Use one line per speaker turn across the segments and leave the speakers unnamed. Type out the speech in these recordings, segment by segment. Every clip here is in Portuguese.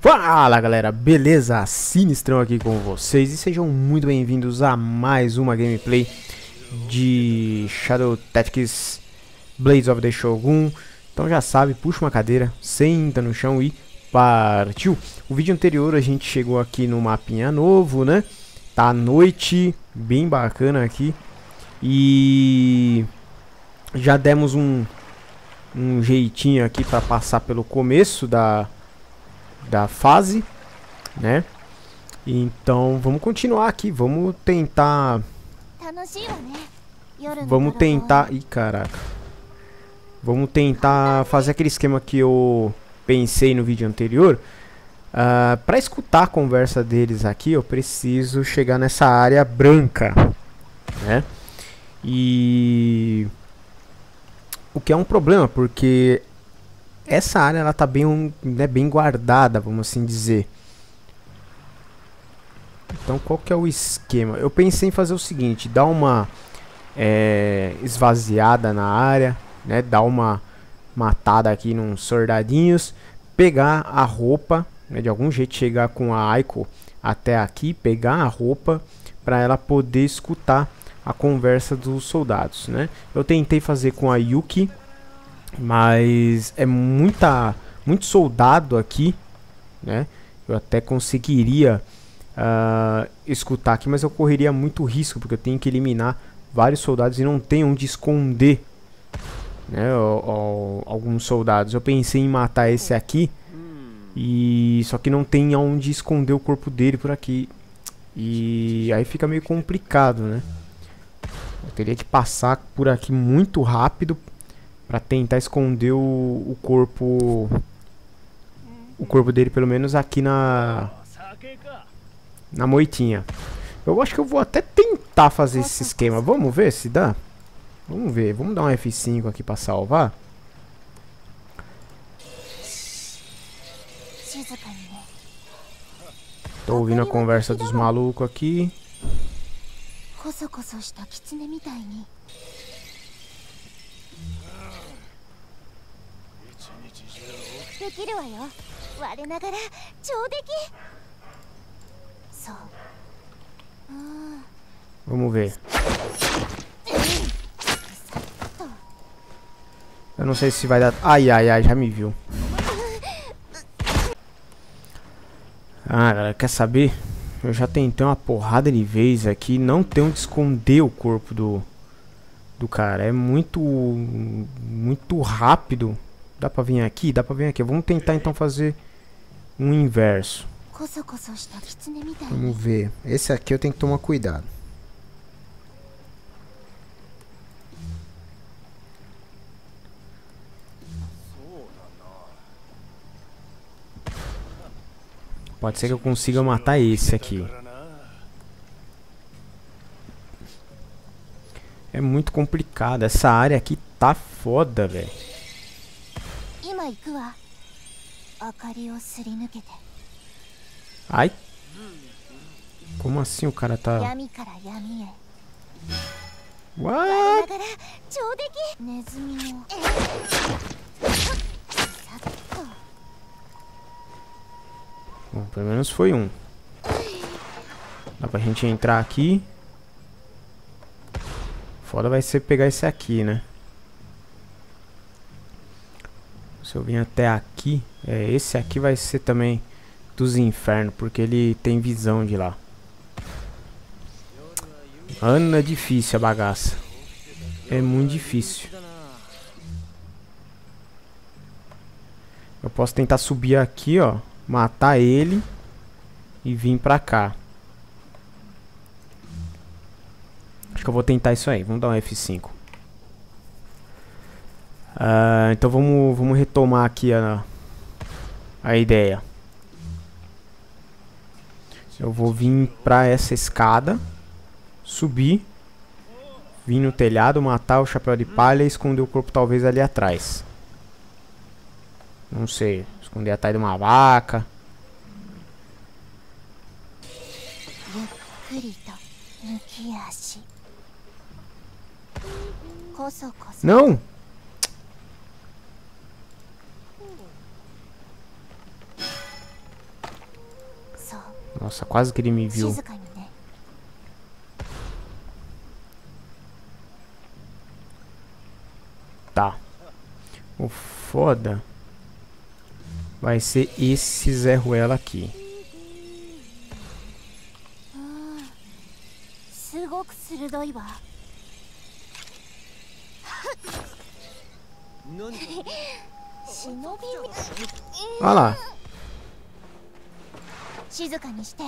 Fala galera, beleza? Sinistrão aqui com vocês e sejam muito bem-vindos a mais uma gameplay de Shadow Tactics Blades of the Shogun Então já sabe, puxa uma cadeira, senta no chão e partiu O vídeo anterior a gente chegou aqui no mapinha novo, né? Tá à noite, bem bacana aqui E já demos um, um jeitinho aqui para passar pelo começo da da fase, né? Então, vamos continuar aqui, vamos tentar... Vamos tentar... Ih, caraca. Vamos tentar fazer aquele esquema que eu pensei no vídeo anterior. Uh, para escutar a conversa deles aqui, eu preciso chegar nessa área branca, né? E... O que é um problema, porque essa área ela tá bem, né, bem guardada, vamos assim dizer. Então qual que é o esquema? Eu pensei em fazer o seguinte, dar uma é, esvaziada na área, né, dar uma matada aqui nos soldadinhos, pegar a roupa, né, de algum jeito chegar com a Aiko até aqui, pegar a roupa para ela poder escutar a conversa dos soldados, né? Eu tentei fazer com a Yuki, mas é muita, muito soldado aqui, né? Eu até conseguiria uh, escutar aqui, mas eu correria muito risco, porque eu tenho que eliminar vários soldados e não tenho onde esconder né, alguns soldados. Eu pensei em matar esse aqui, e só que não tem onde esconder o corpo dele por aqui. E aí fica meio complicado, né? Eu teria que passar por aqui muito rápido para tentar esconder o, o corpo o corpo dele pelo menos aqui na na moitinha. Eu acho que eu vou até tentar fazer esse esquema. Vamos ver se dá. Vamos ver. Vamos dar um F5 aqui para salvar. Tô ouvindo a conversa dos malucos aqui. できるわよ我ながら上出来そう Vamos ver. Eu não sei se vai dar... Ai, ai, ai, já me viu. Ah, galera, quer saber? Eu já tentei uma porrada de vez aqui. Não tem onde esconder o corpo do, do cara. É muito, muito rápido Dá pra vir aqui? Dá pra vir aqui. Vamos tentar então fazer um inverso. Vamos ver. Esse aqui eu tenho que tomar cuidado. Pode ser que eu consiga matar esse aqui. É muito complicado. Essa área aqui tá foda, velho. 行くわ明かりをすり抜けて Ai Como assim o cara tá What? Bom, pelo menos foi um Dá pra gente entrar aqui Foda vai ser pegar esse aqui, né? Se eu vim até aqui, é, esse aqui vai ser também dos infernos, porque ele tem visão de lá. É difícil a bagaça. É muito difícil. Eu posso tentar subir aqui, ó. Matar ele. E vir pra cá. Acho que eu vou tentar isso aí. Vamos dar um F5. Uh, então vamos, vamos retomar aqui a, a ideia. Eu vou vir para essa escada, subir, vir no telhado, matar o chapéu de palha e esconder o corpo talvez ali atrás. Não sei, esconder atrás de uma vaca. Não! Nossa, quase que ele me viu. Tá. O foda vai ser esse Zé Ruela aqui.
Ah, Olha lá. く鋭いわ忍びみ
Olha lá.
静かにして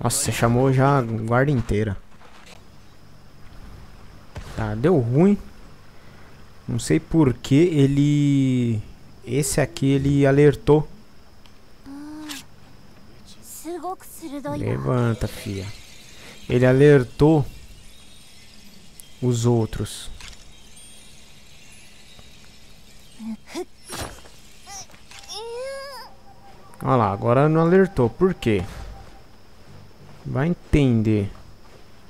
Nossa, você chamou já a guarda inteira. Tá, deu ruim. Não sei por que ele... Esse aqui ele alertou.
すごく鋭いわ
Levanta, fia. Ele alertou os outros. Olha lá, agora não alertou. Por quê? Vai entender.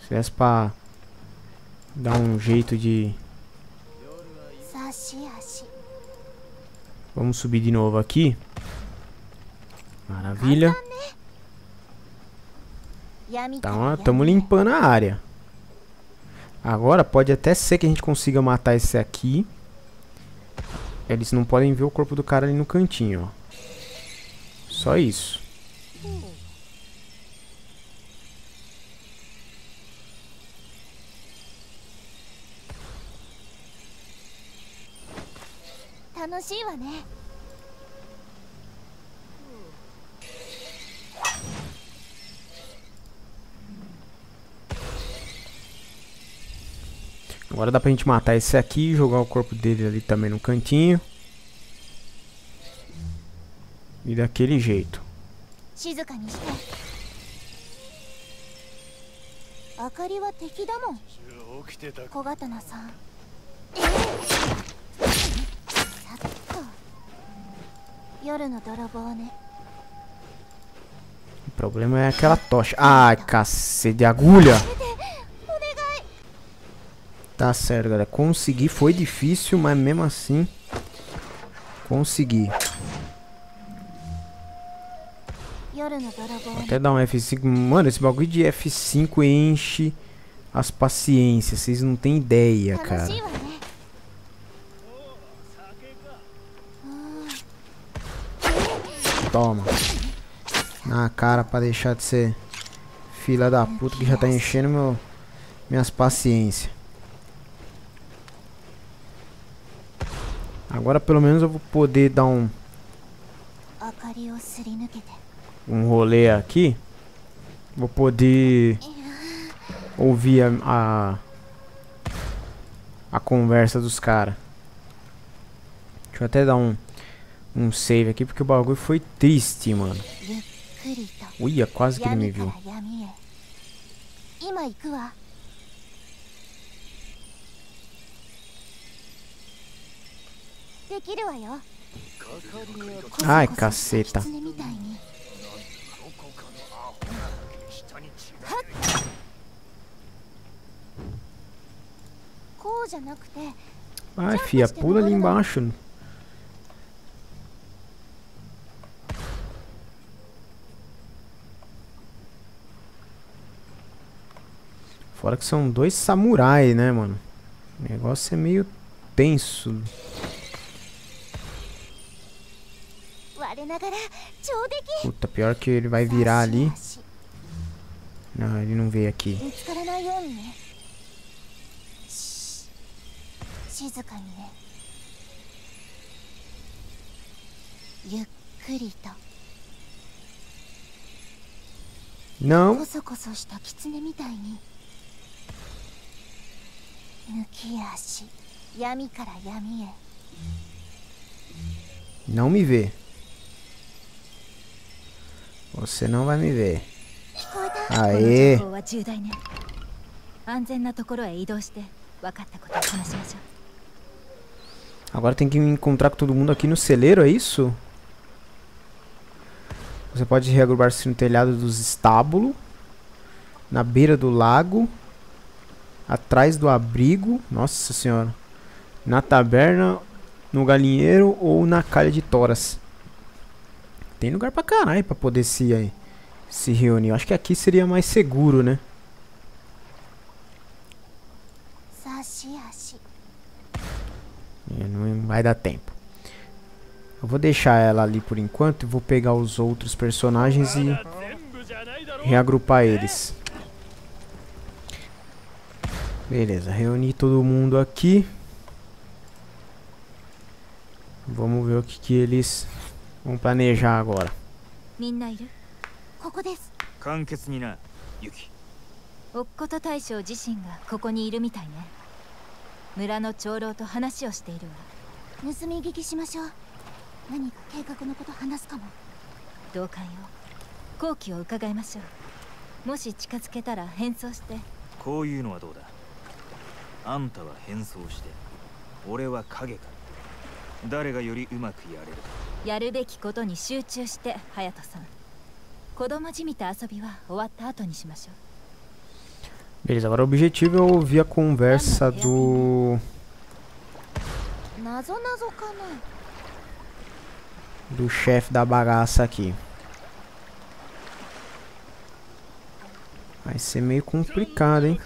Se é pra dar um jeito de... Vamos subir de novo aqui. Maravilha. Então, estamos limpando a área. Agora pode até ser que a gente consiga matar esse aqui. Eles não podem ver o corpo do cara ali no cantinho, ó. Só isso.
Tá
Agora dá pra gente matar esse aqui, jogar o corpo dele ali também no cantinho. E daquele jeito. O problema é aquela tocha. Ai, cacete de agulha! Tá certo, galera. Consegui. Foi difícil, mas mesmo assim... Consegui. Vou até dar um F5. Mano, esse bagulho de F5 enche as paciências. Vocês não têm ideia, cara. Toma. Na cara pra deixar de ser fila da puta que já tá enchendo meu, minhas paciências. Agora pelo menos eu vou poder dar um... Um rolê aqui. Vou poder... Ouvir a... A, a conversa dos caras. Deixa eu até dar um... Um save aqui, porque o bagulho foi triste, mano. Uia, quase que ele me viu. Ai, caceta. Ai, fia, pula ali embaixo. Fora que são dois samurais, né, mano? O negócio é meio tenso. Puta, pior que ele vai virar ali. Não, ele não veio aqui. Não. Não me vê. Você não vai me ver. Aê! Agora tem que encontrar com todo mundo aqui no celeiro, é isso? Você pode reagrupar-se no telhado dos estábulos, na beira do lago, atrás do abrigo, nossa senhora, na taberna, no galinheiro ou na calha de toras. Tem lugar pra caralho pra poder se, se reunir. Eu acho que aqui seria mais seguro, né? É, não vai dar tempo. Eu vou deixar ela ali por enquanto e vou pegar os outros personagens e reagrupar eles. Beleza, reuni todo mundo aqui. Vamos ver o que, que eles vão planejar agora.
簡潔になユキおっこと大将自身がここにいるみたいね村の長老と話をしている
わ盗み聞きしましょう何か計画のこと話すかも
同感よ好機を伺いましょうもし近づけたら変装して
こういうのはどうだあんたは変装して俺は影か誰がよりうまくやれる
やるべきことに集中して隼人さん子供じみた遊びは終わった後にしましょう
Beleza, agora o objetivo é ouvir a conversa do. Do chefe da bagaça aqui. Vai ser meio complicado, hein?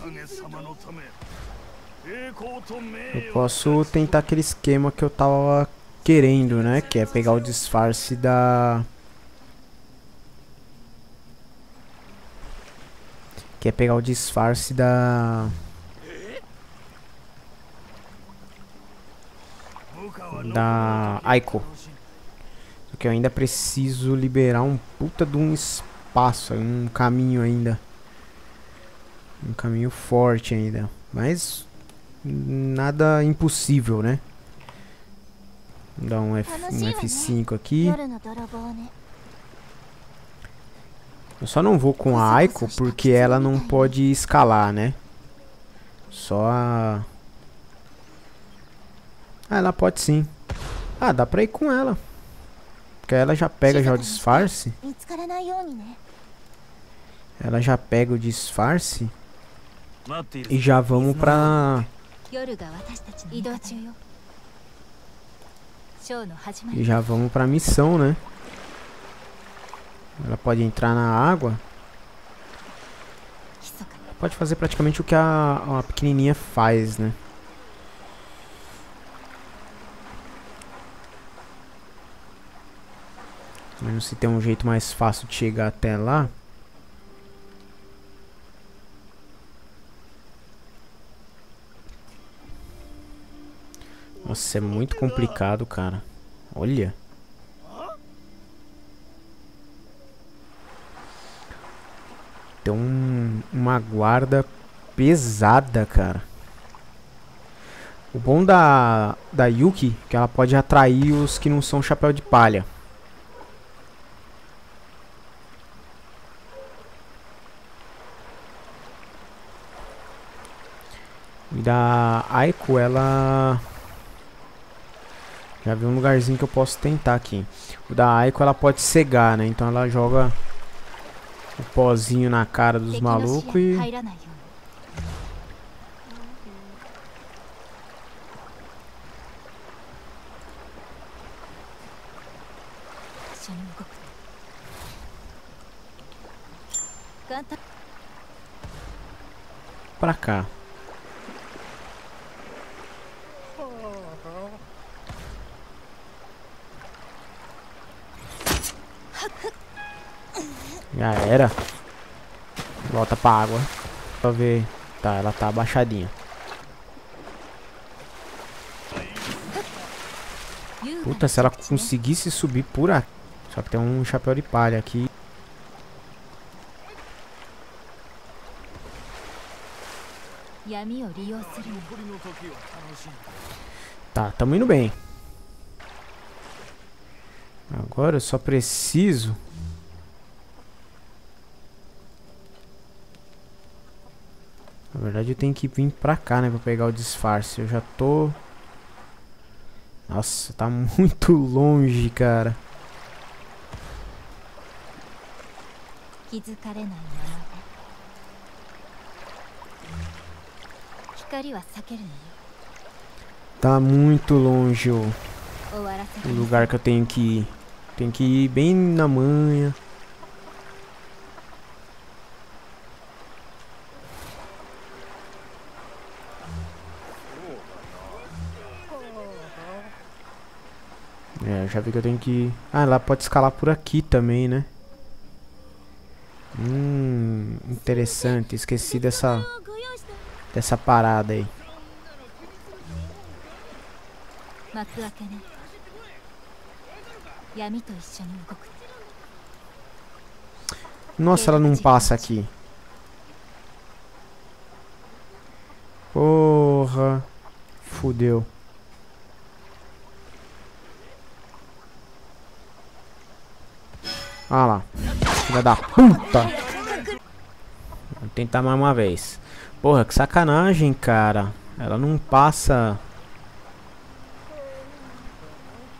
Eu posso tentar aquele esquema que eu tava querendo, né? Que é pegar o disfarce da... Que é pegar o disfarce da... Da Aiko. Só que eu ainda preciso liberar um puta de um espaço, um caminho ainda. Um caminho forte ainda. Mas nada impossível, né? Vou dar um, F, um F5 aqui. Eu só não vou com a Aiko porque ela não pode escalar, né? Só a... Ah, ela pode sim. Ah, dá pra ir com ela. Porque ela já pega já o disfarce. Ela já pega o disfarce. E já vamos pra... E já vamos pra missão, né? Ela pode entrar na água. Pode fazer praticamente o que a, a pequenininha faz, né? Mas se tem um jeito mais fácil de chegar até lá. Nossa, é muito complicado, cara. Olha. Tem um, uma guarda pesada, cara. O bom da, da Yuki que ela pode atrair os que não são chapéu de palha. E da Aiko, ela... Já vi um lugarzinho que eu posso tentar aqui. O da Aiko, ela pode cegar, né? Então ela joga o pozinho na cara dos malucos e... Pra cá. Já era. Volta pra água. Pra ver. Tá, ela tá abaixadinha. Puta, se ela conseguisse subir por aqui. Só que tem um chapéu de palha aqui. Tá, tamo indo bem. Agora eu só preciso Na verdade eu tenho que vir pra cá, né? Pra pegar o disfarce. Eu já tô... Nossa, tá muito longe, cara. Tá muito longe o, o lugar que eu tenho que ir. Tem que ir bem na manha. É, já vi que eu tenho que... Ah, ela pode escalar por aqui também, né? Hum, interessante. Esqueci dessa... Dessa parada aí. Nossa, ela não passa aqui. Porra. Fudeu. Ah lá. Filha da puta. Vou tentar mais uma vez. Porra, que sacanagem, cara. Ela não passa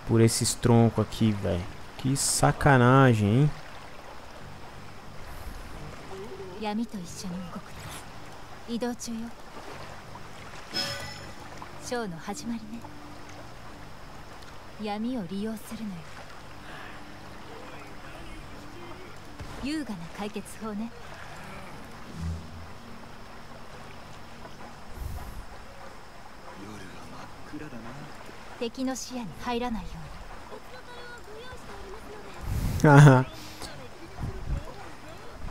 por esses troncos aqui, velho. Que sacanagem, hein? 闇と一緒に動く移動中よショーの始まりね闇を利用するのよ 優雅な解決法ね夜は真っ暗だな敵の視野に入らないように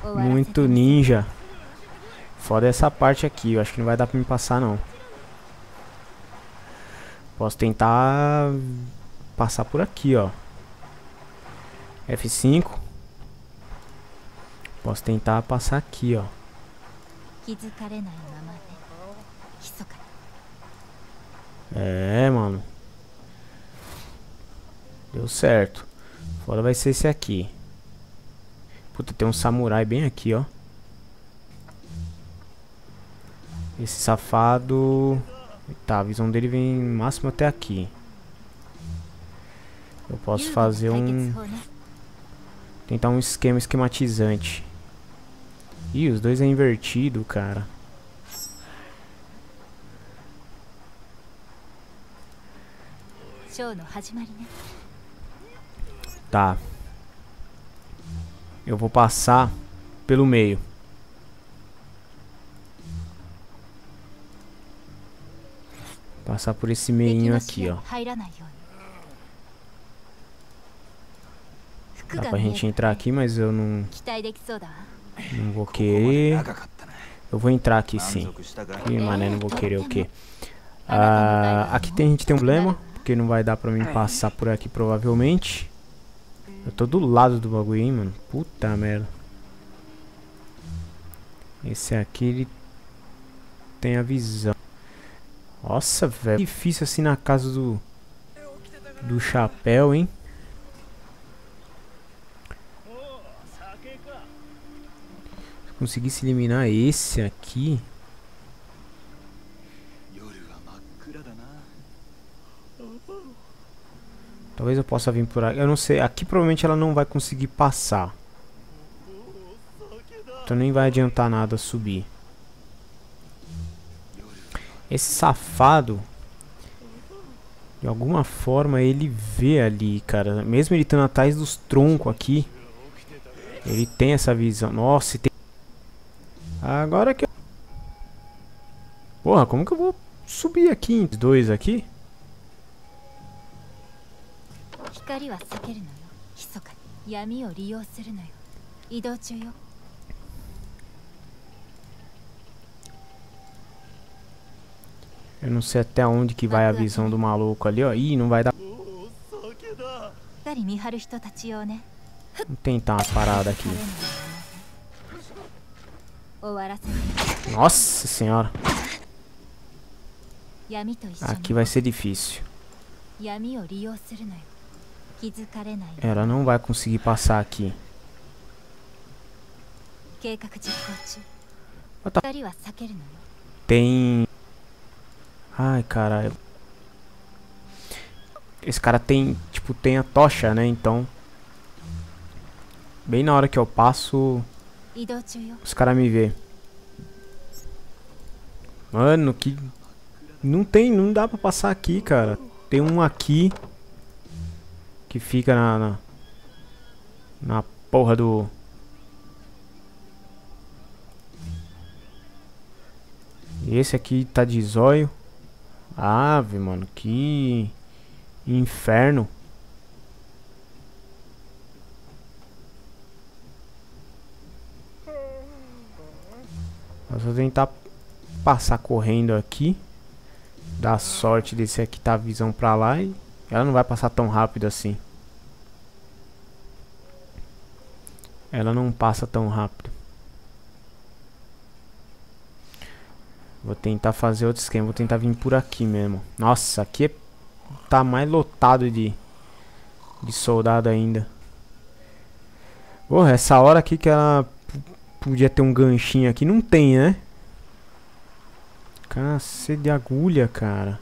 Muito ninja. Foda essa parte aqui. Eu acho que não vai dar pra me passar, não. Posso tentar passar por aqui, ó. F5. Posso tentar passar aqui, ó. É, mano. Deu certo. Foda vai ser esse aqui. Puta, tem um samurai bem aqui, ó. Esse safado... Tá, a visão dele vem máximo até aqui. Eu posso fazer um... Tentar um esquema esquematizante. Ih, os dois é invertido, cara. Tá. Eu vou passar pelo meio. Passar por esse meinho aqui, ó. Dá pra gente entrar aqui, mas eu não... Não vou querer. Eu vou entrar aqui sim. Que mané, não vou querer o quê? Ah, aqui tem, a gente tem um problema. Porque não vai dar pra mim passar por aqui provavelmente. Eu tô do lado do bagulho, hein, mano. Puta merda. Esse aqui, ele tem a visão. Nossa, velho. Difícil assim na casa do... Do chapéu, hein. Se conseguisse eliminar esse aqui... Talvez eu possa vir por aqui. Eu não sei. Aqui provavelmente ela não vai conseguir passar. Então nem vai adiantar nada subir. Esse safado... De alguma forma ele vê ali, cara. Mesmo ele estando atrás dos troncos aqui. Ele tem essa visão. Nossa, tem... Agora que eu... Porra, como que eu vou subir aqui? em Dois aqui? Eu não sei até onde que vai a visão do maluco ali, ó. Ih, não vai dar... Vamos tentar uma parada aqui. Nossa senhora. Aqui vai ser difícil. Ela não vai conseguir passar aqui. Tem... Ai, caralho. Esse cara tem, tipo, tem a tocha, né? Então... Bem na hora que eu passo... Os caras me vê. Mano, que Não tem, não dá pra passar aqui, cara. Tem um aqui. Que fica na... Na, na porra do... Esse aqui tá de zóio. Ave, mano, que inferno. Eu vou tentar passar correndo aqui. Dar sorte desse aqui tá a visão pra lá e ela não vai passar tão rápido assim. Ela não passa tão rápido. Vou tentar fazer outro esquema. Vou tentar vir por aqui mesmo. Nossa, aqui é, tá mais lotado de, de soldado ainda. Porra, essa hora aqui que ela podia ter um ganchinho aqui. Não tem, né? Cacete de agulha, cara.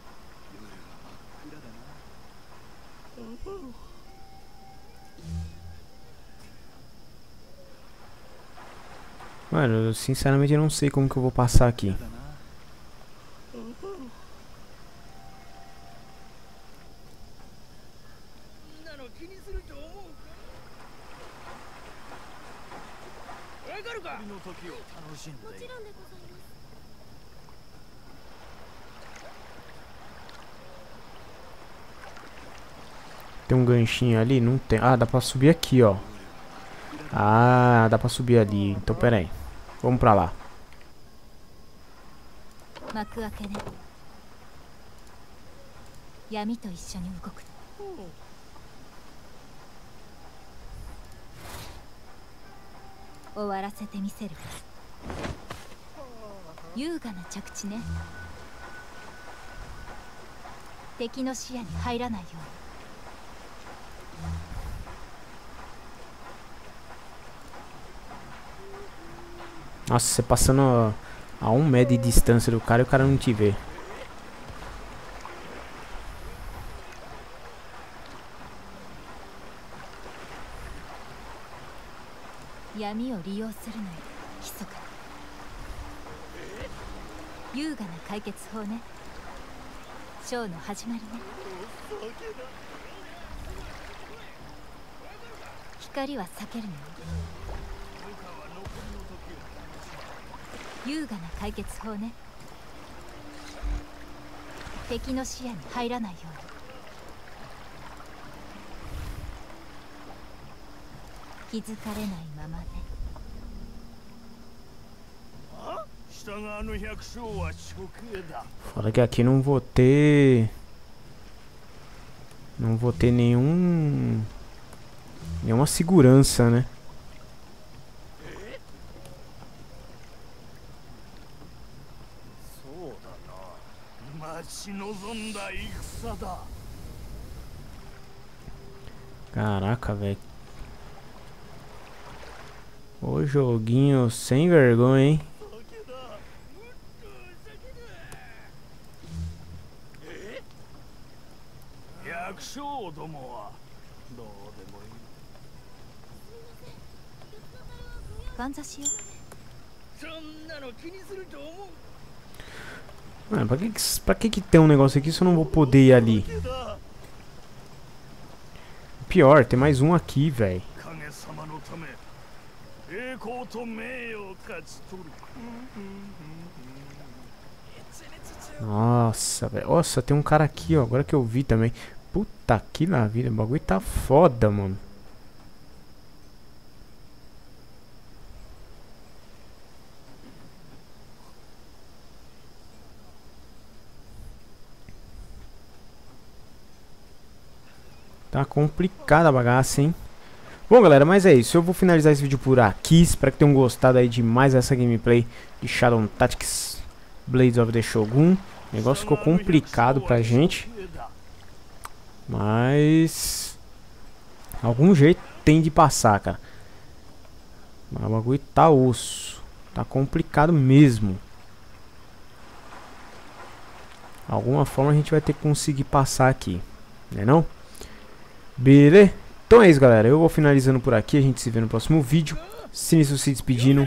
Mano, eu sinceramente não sei como que eu vou passar aqui. Tem um ganchinho ali? Não tem. Ah, dá pra subir aqui, ó. Ah, dá pra subir ali. Então, pera aí. Vamos pra lá. 幕開けね闇と一緒に動く 終わらせてみせる優雅な着地ね敵の視野に入らないように Nossa, você passando a um metro de distância do cara e o cara não te vê. Yami を利用するのよ。密かに。優雅な解決法ね。ショーの始まりね。光は避けるのよ。優雅な解決法ね。敵の視野に入らないように。気づかれないままね Fora que aqui não vou ter Não vou ter nenhum Nenhuma segurança, né? Caraca, velho. O joguinho sem vergonha, hein? Mano, pra que, pra que que tem um negócio aqui se eu não vou poder ir ali? Pior, tem mais um aqui, velho. Nossa, velho. Nossa, tem um cara aqui, ó. Agora que eu vi também. Puta que na vida. O bagulho tá foda, mano. Tá complicada a bagaça, hein? Bom, galera, mas é isso. Eu vou finalizar esse vídeo por aqui. Espero que tenham gostado aí de mais essa gameplay de Shadow Tactics Blades of the Shogun. O negócio ficou complicado pra gente. Mas... Algum jeito tem de passar, cara. Mas o bagulho tá osso. Tá complicado mesmo. Alguma forma a gente vai ter que conseguir passar aqui. Né não? Beleza? Então é isso, galera. Eu vou finalizando por aqui. A gente se vê no próximo vídeo. Sinistro se despedindo.